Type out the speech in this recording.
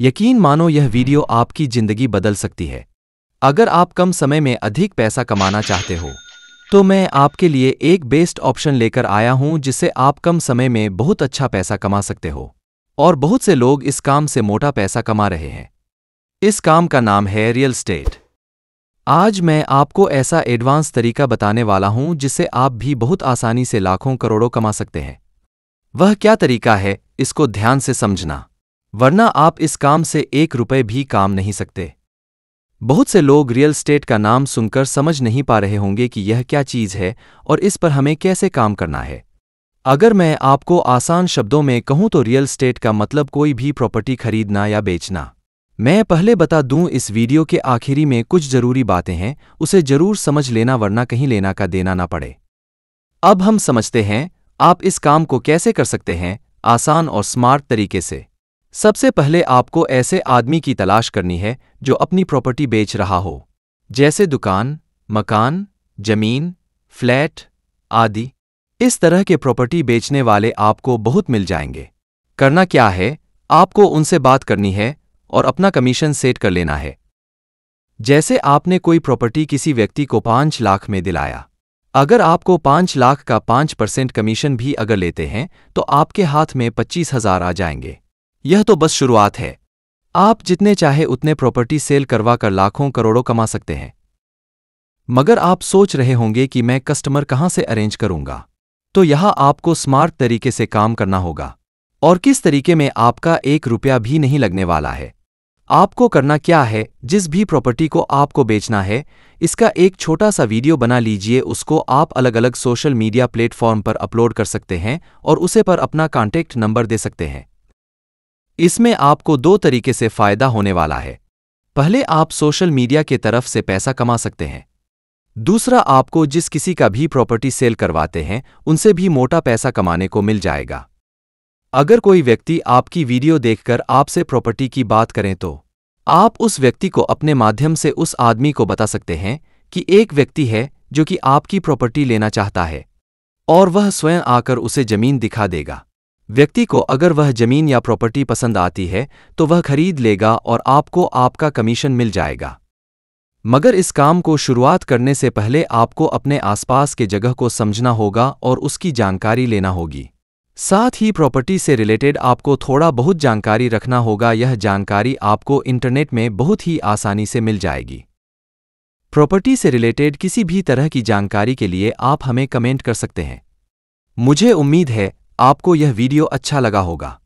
यकीन मानो यह वीडियो आपकी ज़िंदगी बदल सकती है। अगर आप कम समय में अधिक पैसा कमाना चाहते हो तो मैं आपके लिए एक बेस्ट ऑप्शन लेकर आया हूँ जिससे आप कम समय में बहुत अच्छा पैसा कमा सकते हो। और बहुत से लोग इस काम से मोटा पैसा कमा रहे हैं। इस काम का नाम है रियल स्टेट। आज मैं आपको ऐसा एडवांस तरीका बताने वाला हूँ जिससे आप भी बहुत आसानी से लाखों करोड़ों कमा सकते हैं। वह क्या तरीका है, इसको ध्यान से समझना। वरना आप इस काम से एक रुपए भी काम नहीं सकते। बहुत से लोग रियल स्टेट का नाम सुनकर समझ नहीं पा रहे होंगे कि यह क्या चीज़ है और इस पर हमें कैसे काम करना है। अगर मैं आपको आसान शब्दों में कहूँ तो रियल स्टेट का मतलब कोई भी प्रॉपर्टी खरीदना या बेचना। मैं पहले बता दूँ इस वीडियो के आखिरी में कुछ ज़रूरी बातें हैं, उसे ज़रूर समझ लेना वरना कहीं लेना का देना ना पड़े। अब हम समझते हैं, आप इस काम को कैसे कर सकते हैं, आसान और स्मार्ट तरीके से। सबसे पहले आपको ऐसे आदमी की तलाश करनी है, जो अपनी प्रॉपर्टी बेच रहा हो। जैसे दुकान, मकान, ज़मीन, फ्लैट आदि। इस तरह के प्रॉपर्टी बेचने वाले आपको बहुत मिल जाएँगे। करना क्या है, आपको उनसे बात करनी है और अपना कमीशन सेट कर लेना है। जैसे आपने कोई प्रॉपर्टी किसी व्यक्ति को पाँच लाख में दिलाया। अगर आपको पाँच लाख का पाँच परसेंट कमीशन भी अगर लेते हैं तो आपके हाथ में पच्चीस हज़ार आ जाएँगे। यह तो बस शुरुआत है। आप जितने चाहे उतने प्रॉपर्टी सेल करवा कर लाखों करोड़ों कमा सकते हैं। मगर आप सोच रहे होंगे कि मैं कस्टमर कहाँ से अरेंज करूँगा। तो यहाँ आपको स्मार्ट तरीके से काम करना होगा। और किस तरीके में आपका एक रुपया भी नहीं लगने वाला है। आपको करना क्या है, जिस भी प्रॉपर्टी को आपको बेचना है, इसका एक छोटा सा वीडियो बना लीजिए, उसको आप अलग अलग सोशल मीडिया प्लेटफॉर्म पर अपलोड कर सकते हैं और उसे पर अपना कॉन्टैक्ट नंबर दे सकते हैं। इसमें आपको दो तरीके से फ़ायदा होने वाला है। पहले आप सोशल मीडिया के तरफ़ से पैसा कमा सकते हैं। दूसरा, आपको जिस किसी का भी प्रॉपर्टी सेल करवाते हैं, उनसे भी मोटा पैसा कमाने को मिल जाएगा। अगर कोई व्यक्ति आपकी वीडियो देखकर आपसे प्रॉपर्टी की बात करें तो आप उस व्यक्ति को अपने माध्यम से उस आदमी को बता सकते हैं कि एक व्यक्ति है जो कि आपकी प्रॉपर्टी लेना चाहता है और वह स्वयं आकर उसे ज़मीन दिखा देगा। व्यक्ति को अगर वह ज़मीन या प्रॉपर्टी पसंद आती है तो वह खरीद लेगा और आपको आपका कमीशन मिल जाएगा। मगर इस काम को शुरुआत करने से पहले आपको अपने आसपास के जगह को समझना होगा और उसकी जानकारी लेना होगी। साथ ही प्रॉपर्टी से रिलेटेड आपको थोड़ा बहुत जानकारी रखना होगा, यह जानकारी आपको इंटरनेट में बहुत ही आसानी से मिल जाएगी। प्रॉपर्टी से रिलेटेड किसी भी तरह की जानकारी के लिए आप हमें कमेंट कर सकते हैं। मुझे उम्मीद है आपको यह वीडियो अच्छा लगा होगा।